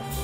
Bye.